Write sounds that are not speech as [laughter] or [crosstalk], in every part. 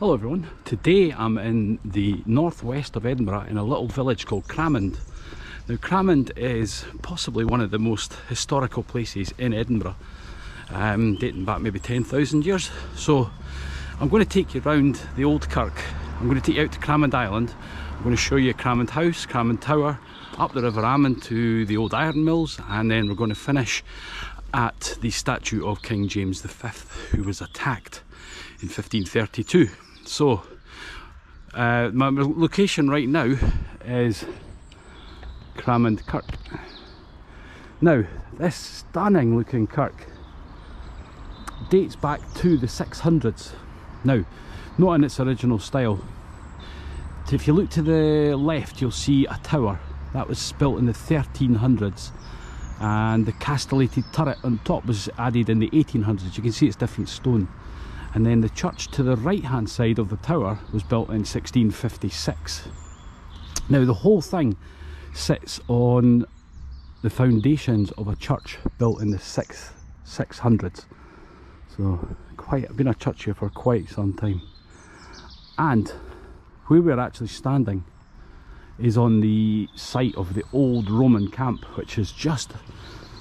Hello everyone, today I'm in the northwest of Edinburgh in a little village called Cramond. Now Cramond is possibly one of the most historical places in Edinburgh, um, dating back maybe 10,000 years. So I'm going to take you around the old kirk. I'm going to take you out to Cramond Island. I'm going to show you Cramond House, Cramond Tower, up the River Almond to the old iron mills and then we're going to finish at the statue of King James V who was attacked in 1532. So, uh, my location right now is Cramond Kirk. Now, this stunning looking kirk dates back to the 600s. Now, not in its original style. If you look to the left, you'll see a tower that was built in the 1300s and the castellated turret on top was added in the 1800s. You can see it's different stone and then the church to the right hand side of the tower was built in 1656 now the whole thing sits on the foundations of a church built in the 6 600s so quite been a church here for quite some time. And where we're actually standing is on the site of the old Roman camp which is just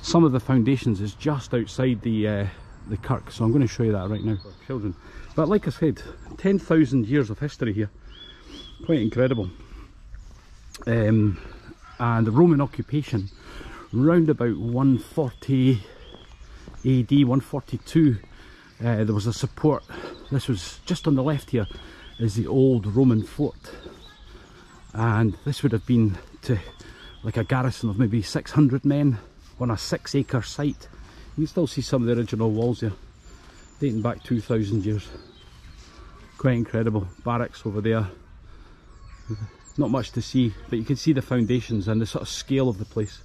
some of the foundations is just outside the uh, the kirk so I'm going to show you that right now for children. But like I said 10,000 years of history here. Quite incredible. Um, and the Roman occupation round about 140 AD 142 uh, there was a support this was just on the left here is the old Roman fort. And this would have been to like a garrison of maybe 600 men on a six acre site you can still see some of the original walls there, dating back 2,000 years. Quite incredible. Barracks over there. Not much to see, but you can see the foundations and the sort of scale of the place.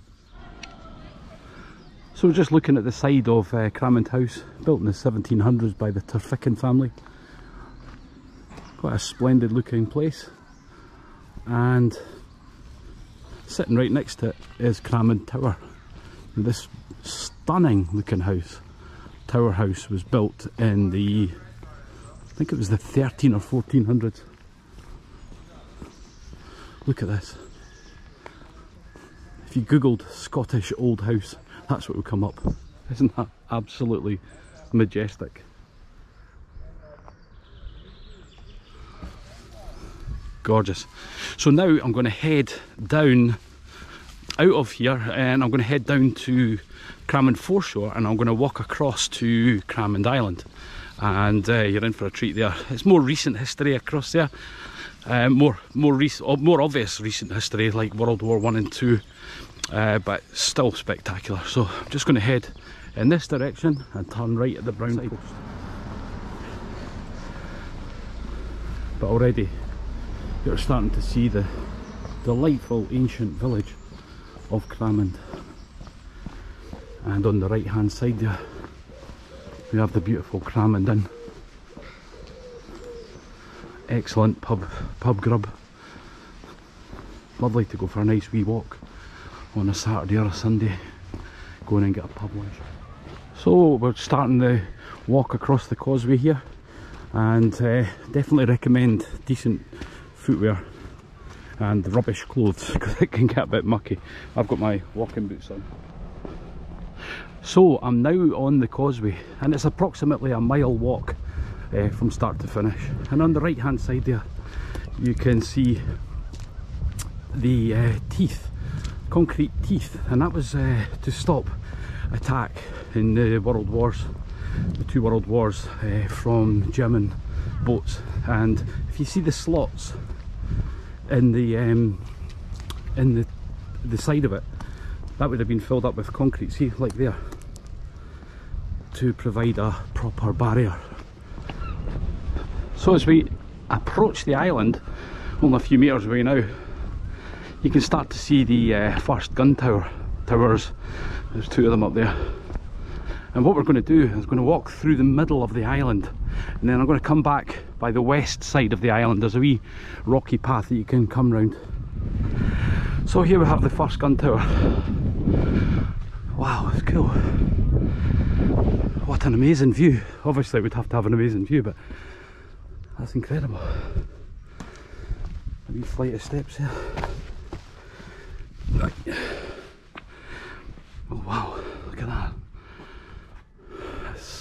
So we're just looking at the side of uh, House, built in the 1700s by the Turfickin family. Quite a splendid looking place. And sitting right next to it is Cramond Tower. This stunning looking house. Tower house was built in the, I think it was the 13 or 1400s. Look at this. If you googled Scottish old house, that's what would come up. [laughs] Isn't that absolutely majestic? Gorgeous. So now I'm going to head down out of here and I'm going to head down to Cramond foreshore and I'm going to walk across to Cramond Island and uh, you're in for a treat there. It's more recent history across there, uh, more more recent, more obvious recent history like World War One and Two, uh, but still spectacular. So I'm just going to head in this direction and turn right at the brown side. But already you're starting to see the delightful ancient village of Cramond and on the right hand side there we have the beautiful Cramond Inn. Excellent pub pub grub. Lovely to go for a nice wee walk on a Saturday or a Sunday going and get a pub lunch. So we're starting the walk across the causeway here and uh, definitely recommend decent footwear and rubbish clothes [laughs] because it can get a bit mucky. I've got my walking boots on. So I'm now on the causeway and it's approximately a mile walk uh, from start to finish and on the right hand side there you can see the uh, teeth, concrete teeth and that was uh, to stop attack in the world wars, the two world wars from German boats and if you see the slots in the um, in the the side of it that would have been filled up with concrete see like there to provide a proper barrier. So as we approach the island only a few metres away now you can start to see the uh, first gun tower towers. There's two of them up there and what we're going to do is going to walk through the middle of the island. And then I'm going to come back by the west side of the island. There's a wee rocky path that you can come round. So here we have the first gun tower. Wow it's cool. What an amazing view. Obviously we'd have to have an amazing view but That's incredible. A wee flight of steps here. Oh wow, look at that.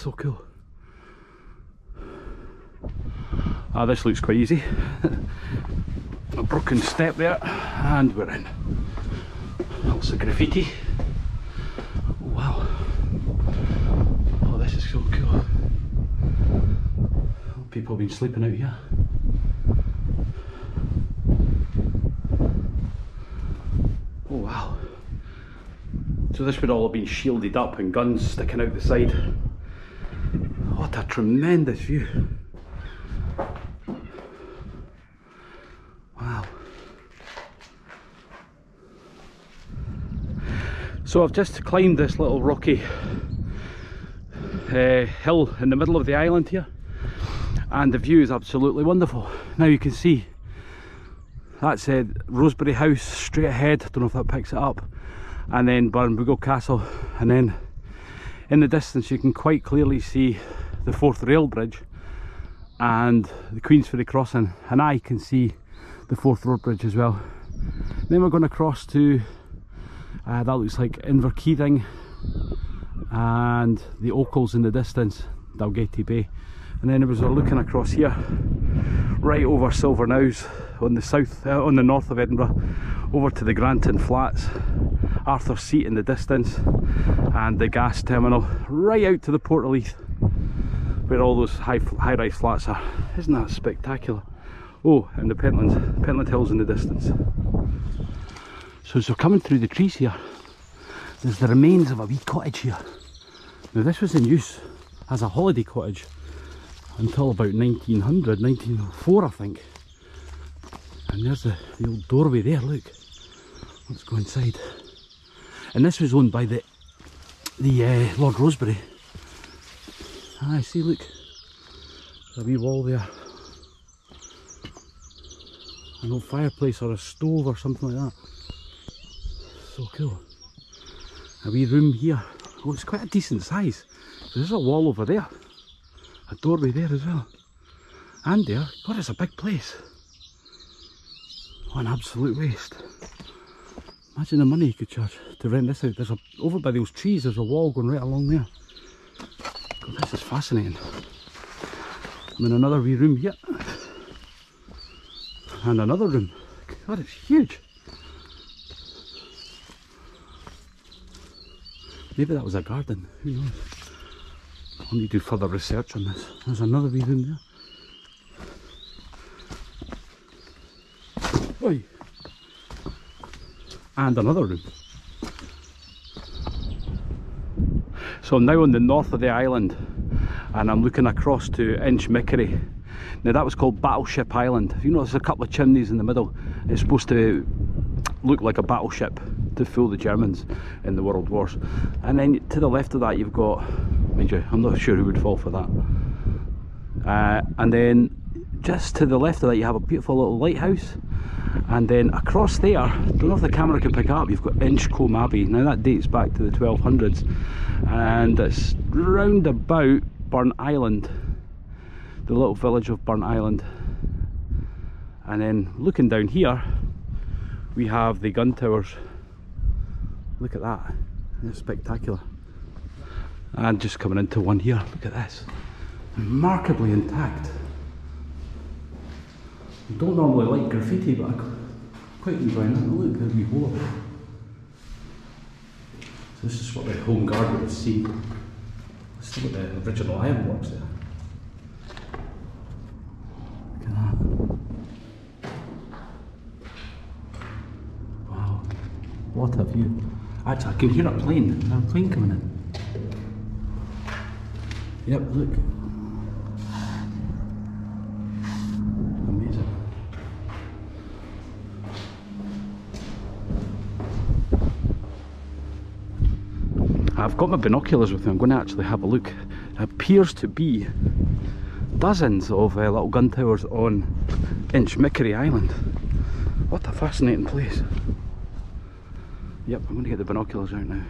So cool. Ah, this looks quite easy. A broken step there, and we're in. Lots of graffiti. Wow. Oh, this is so cool. People have been sleeping out here. Oh wow. So this would all have been shielded up and guns sticking out the side. What a tremendous view. Wow. So I've just climbed this little rocky uh, hill in the middle of the island here and the view is absolutely wonderful. Now you can see that's uh, Rosebery House straight ahead, don't know if that picks it up, and then Barnbougle Castle and then in the distance you can quite clearly see the Forth Rail Bridge and the Queensferry Crossing and I can see the Forth Road Bridge as well. Then we're going to cross to uh, that looks like Inverkeithing and the Ochils in the distance, Dalgety Bay. And then as we're looking across here, right over Silverknowes on the south, uh, on the north of Edinburgh, over to the Granton Flats, Arthur Seat in the distance, and the gas terminal, right out to the Port of Leith, where all those high, high-rise flats are. Isn't that spectacular? Oh, and the Pentland, Pentland Hills in the distance. So as we're coming through the trees here, there's the remains of a wee cottage here. Now this was in use as a holiday cottage until about 1900, 1904 I think. And there's the, the old doorway there, look. Let's go inside. And this was owned by the the uh, Lord Rosebery. I see, look. There's a wee wall there. An old fireplace or a stove or something like that. So cool. A wee room here. Oh, it's quite a decent size. There's a wall over there. A doorway there as well. And there. God, it's a big place. What an absolute waste. Imagine the money you could charge to rent this out. There's a over by those trees. There's a wall going right along there. This is fascinating. I'm in another wee room here, and another room. God, it's huge. Maybe that was a garden. Who knows? I'll need to do further research on this. There's another wee room there. Oi. And another room. So I'm now on the north of the island and I'm looking across to Inchmickery. Now that was called Battleship Island. If you notice there's a couple of chimneys in the middle, it's supposed to look like a battleship to fool the Germans in the World Wars. And then to the left of that you've got, mind you, I'm not sure who would fall for that. Uh, and then just to the left of that you have a beautiful little lighthouse and then across there, don't know if the camera can pick up, you've got Inchcolm Abbey. Now that dates back to the 1200s and it's round about Burntisland, the little village of Burntisland. And then looking down here, we have the gun towers. Look at that, it's spectacular. And just coming into one here, look at this, remarkably intact. I don't normally like graffiti, but I quite enjoy it. Look, there's a wee hole. So this is what the home guard would have seen. Still got the original ironworks there. Look at that. Wow, what a view. Actually, I can hear a plane. A plane coming in. Yep, look. Amazing. I've got my binoculars with me, I'm going to actually have a look. It appears to be dozens of uh, little gun towers on Inchmickery Island. What a fascinating place. Yep, I'm going to get the binoculars out now.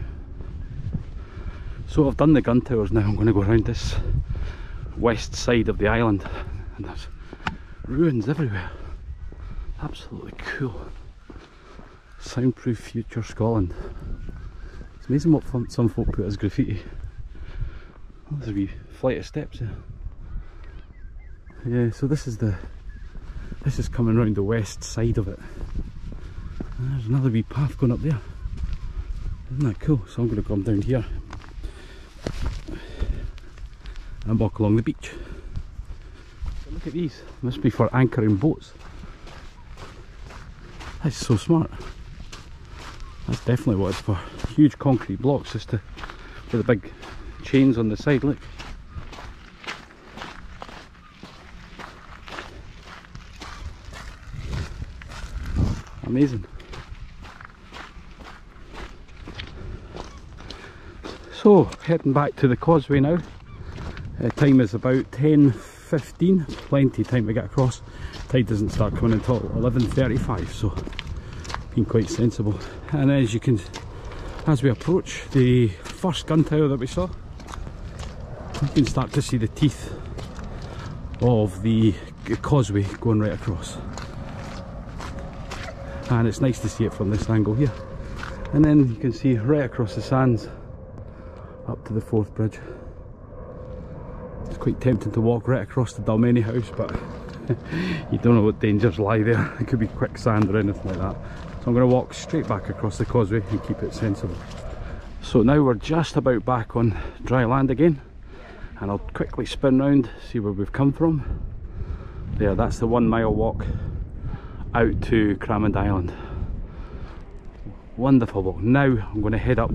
So I've done the gun towers now, I'm going to go around this west side of the island and there's ruins everywhere. Absolutely cool. Soundproof Future Scotland. It's amazing what some folk put as graffiti. Oh, there's a wee flight of steps here. Yeah, so this is the this is coming round the west side of it. And there's another wee path going up there. Isn't that cool? So I'm going to come down here and walk along the beach. But look at these, must be for anchoring boats. That's so smart. That's definitely what it's for. Huge concrete blocks just to, with the big chains on the side, look. Amazing. So, heading back to the causeway now. Uh, time is about 10.15, plenty time to get across. Tide doesn't start coming until 11.35, so being quite sensible. And as you can, as we approach the first gun tower that we saw, you can start to see the teeth of the causeway going right across. And it's nice to see it from this angle here. And then you can see right across the sands up to the Forth bridge. It's quite tempting to walk right across the Dalmeny house, but [laughs] you don't know what dangers lie there. [laughs] It could be quicksand or anything like that. So I'm going to walk straight back across the causeway and keep it sensible. So now we're just about back on dry land again. And I'll quickly spin round, see where we've come from. There, that's the one mile walk out to Cramond Island. Wonderful walk. Now I'm going to head up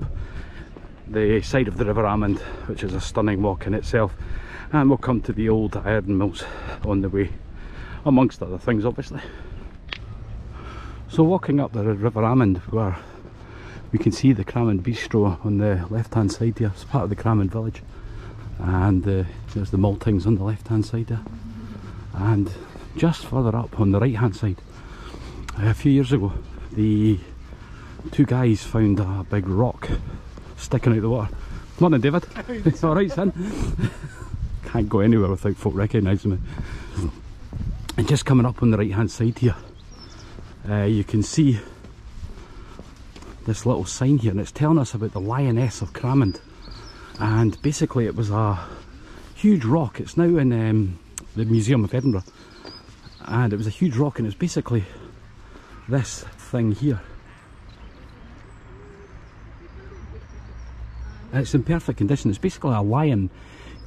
the side of the River Almond, which is a stunning walk in itself. And we'll come to the old iron mills on the way, amongst other things obviously. So walking up the River Almond, where we can see the Cramond Bistro on the left hand side here, it's part of the Cramond village. And uh, there's the maltings on the left hand side there. And just further up on the right hand side, a few years ago, the two guys found a big rock sticking out the water. Morning, David. It's [laughs] all right, son. [laughs] Can't go anywhere without folk recognising me. And just coming up on the right hand side here, uh, you can see this little sign here, and it's telling us about the Lioness of Cramond. And basically, it was a huge rock. It's now in um, the Museum of Edinburgh, and it was a huge rock, and it's basically this thing here. It's in perfect condition. It's basically a lion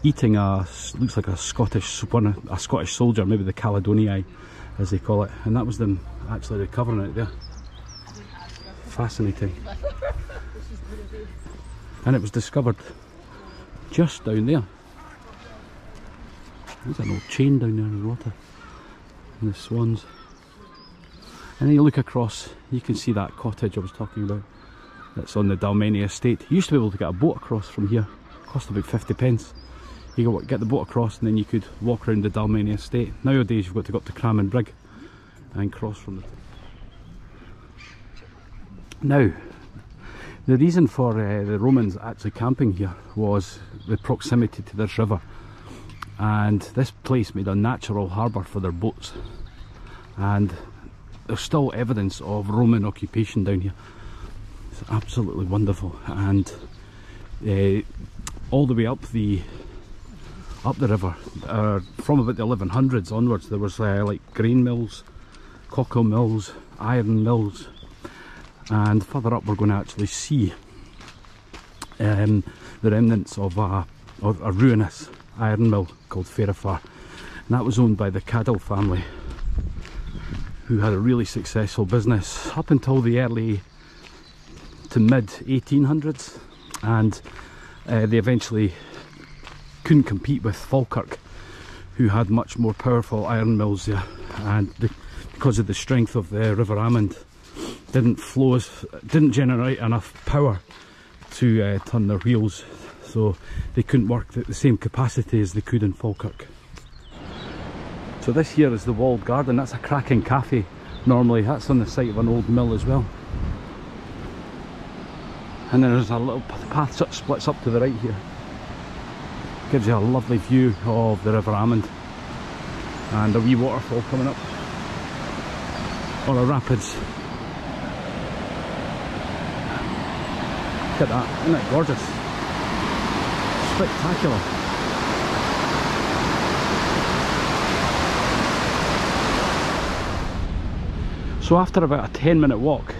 eating a looks like a Scottish one, a Scottish soldier, maybe the Caledonii as they call it, and that was them actually recovering it there. Fascinating. And it was discovered just down there. There's an old chain down there in the water. And the swans. And then you look across, you can see that cottage I was talking about. That's on the Dalmeny estate. You used to be able to get a boat across from here. Cost about 50 pence. You could get the boat across and then you could walk around the Dalmeny estate. Nowadays you've got to go up to Cramond Brig and cross from it. Now, the reason for uh, the Romans actually camping here was the proximity to this river and this place made a natural harbour for their boats and there's still evidence of Roman occupation down here. It's absolutely wonderful and uh, all the way up the up the river uh, from about the 1100s onwards there was uh, like grain mills, cocoa mills, iron mills and further up we're going to actually see um, the remnants of a, of a ruinous iron mill called Fairafar and that was owned by the Cadell family who had a really successful business up until the early to mid 1800s and uh, they eventually couldn't compete with Falkirk who had much more powerful iron mills there and the, because of the strength of the River Almond didn't flow as, didn't generate enough power to uh, turn their wheels so they couldn't work at the same capacity as they could in Falkirk. So this here is the walled garden, that's a cracking cafe normally, that's on the site of an old mill as well. And there's a little path that splits up to the right here. Gives you a lovely view of the River Almond. and a wee waterfall coming up. Or a rapids. Look at that isn't it gorgeous? Spectacular. So after about a 10 minute walk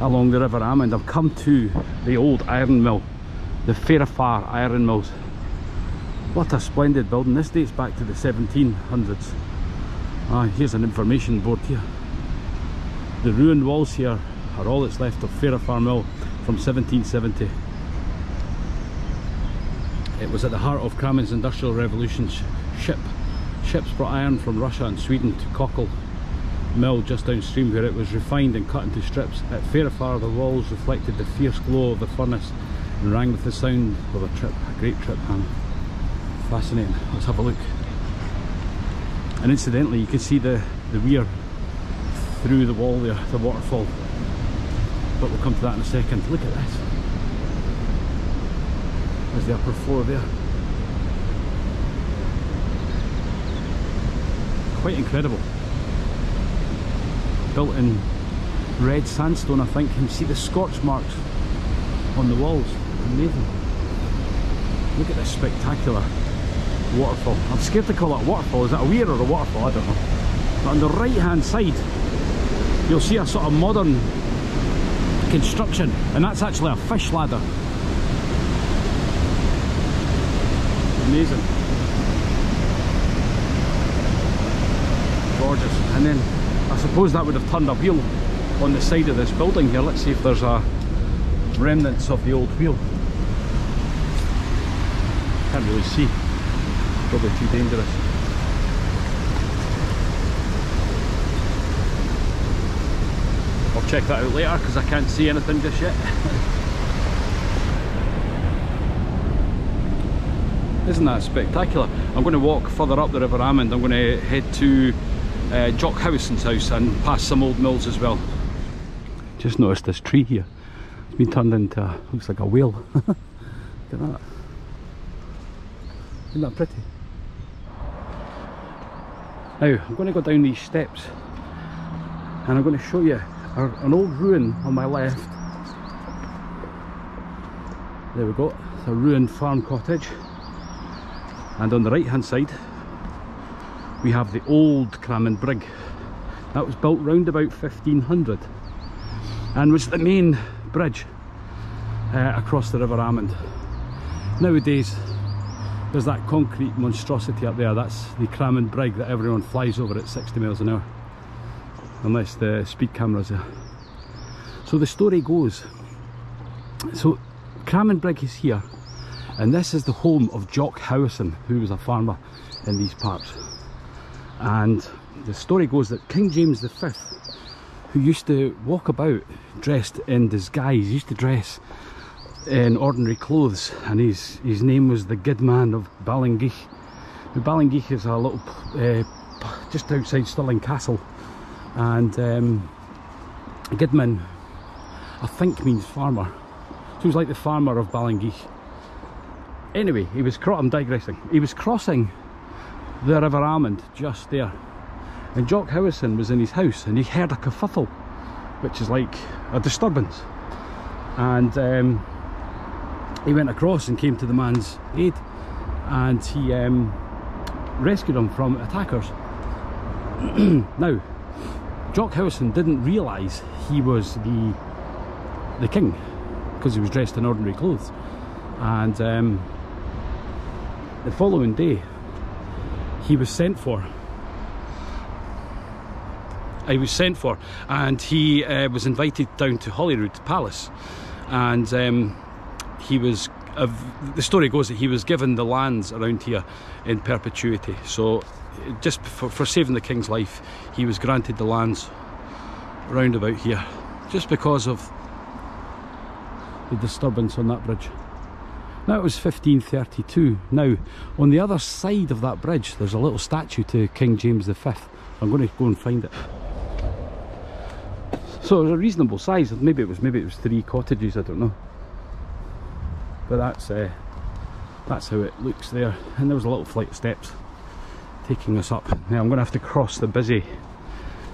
along the River Almond I've come to the old iron mill the Fairafar iron mills what a splendid building. This dates back to the 1700s. Ah, here's an information board here. The ruined walls here are all that's left of Fairafar Mill from 1770. It was at the heart of Cramond's Industrial Revolution ship. Ships brought iron from Russia and Sweden to Cockle mill just downstream where it was refined and cut into strips. At Fairafar the walls reflected the fierce glow of the furnace and rang with the sound of a trip, a great trip hand. Fascinating. Let's have a look. And incidentally, you can see the, the weir through the wall there, the waterfall. But we'll come to that in a second. Look at this. There's the upper floor there. Quite incredible. Built in red sandstone, I think. You can see the scorch marks on the walls. Amazing. Look at this spectacular waterfall. I'm scared to call it a waterfall. Is that a weir or a waterfall? I don't know. But on the right hand side, you'll see a sort of modern construction, and that's actually a fish ladder. Amazing. Gorgeous. And then I suppose that would have turned a wheel on the side of this building here. Let's see if there's a remnants of the old wheel. Can't really see probably too dangerous. I'll check that out later because I can't see anything just yet. [laughs] Isn't that spectacular? I'm going to walk further up the River Almond. I'm going to head to uh, Jock Howison's house and pass some old mills as well. Just noticed this tree here. It's been turned into, a, looks like a whale. [laughs] Look at that. Isn't that pretty? Now, I'm going to go down these steps and I'm going to show you an old ruin on my left. There we go, it's a ruined farm cottage. And on the right hand side, we have the old Cramond Brig. That was built round about 1500 and was the main bridge uh, across the River Almond. Nowadays, there's that concrete monstrosity up there that's the Cramond Brig that everyone flies over at 60 miles an hour. Unless the speed cameras are. So the story goes so Cramond Brig is here and this is the home of Jock Howison who was a farmer in these parts. And the story goes that King James V who used to walk about dressed in disguise used to dress in ordinary clothes and his his name was the Gidman man of Ballingeich. Ballingeich is a little uh, just outside Stirling Castle and um, Goodman I think means farmer. So he was like the farmer of Ballingeich anyway he was I'm digressing. He was crossing the River Almond just there and Jock Howison was in his house and he heard a kerfuffle which is like a disturbance. And um, he went across and came to the man's aid and he um, rescued him from attackers. [clears throat] now, Jock Howison didn't realise he was the the king because he was dressed in ordinary clothes. And um, the following day he was sent for. He was sent for and he uh, was invited down to Holyrood Palace. And um, he was the story goes that he was given the lands around here in perpetuity. So just for, for saving the king's life he was granted the lands round about here just because of the disturbance on that bridge. That was 1532 now on the other side of that bridge there's a little statue to King James V I'm going to go and find it. So it was a reasonable size. Maybe it was maybe it was three cottages I don't know but that's uh, that's how it looks there and there was a little flight of steps taking us up. Now I'm going to have to cross the busy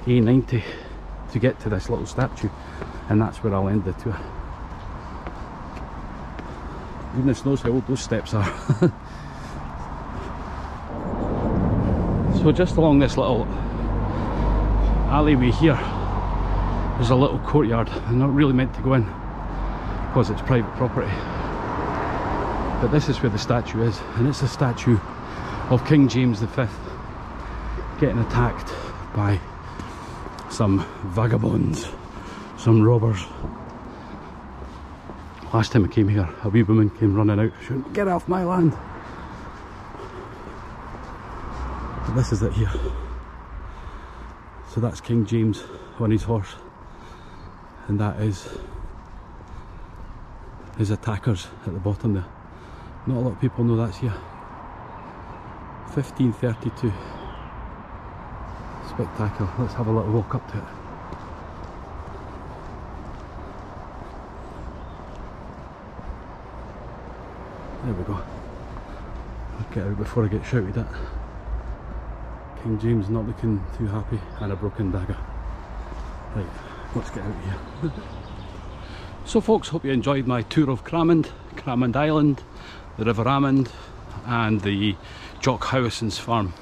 A90 to get to this little statue and that's where I'll end the tour. Goodness knows how old those steps are. [laughs] so just along this little alleyway here there's a little courtyard. I'm not really meant to go in because it's private property. But this is where the statue is and it's a statue of King James V getting attacked by some vagabonds, some robbers. Last time I came here, a wee woman came running out, shouting, get off my land. But this is it here. So that's King James on his horse. And that is his attackers at the bottom there. Not a lot of people know that's here. 1532. Spectacular. Let's have a little walk up to it. There we go. I'll get out before I get shouted at. King James not looking too happy and a broken dagger. Right, let's get out of here. [laughs] so folks, hope you enjoyed my tour of Cramond, Cramond Island, the River Almond and the Jock Howison's farm.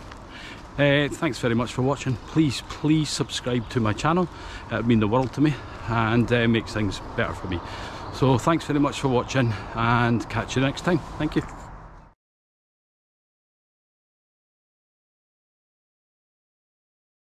Uh, thanks very much for watching. Please, please subscribe to my channel. It would mean the world to me and uh, makes things better for me. So thanks very much for watching and catch you next time. Thank you.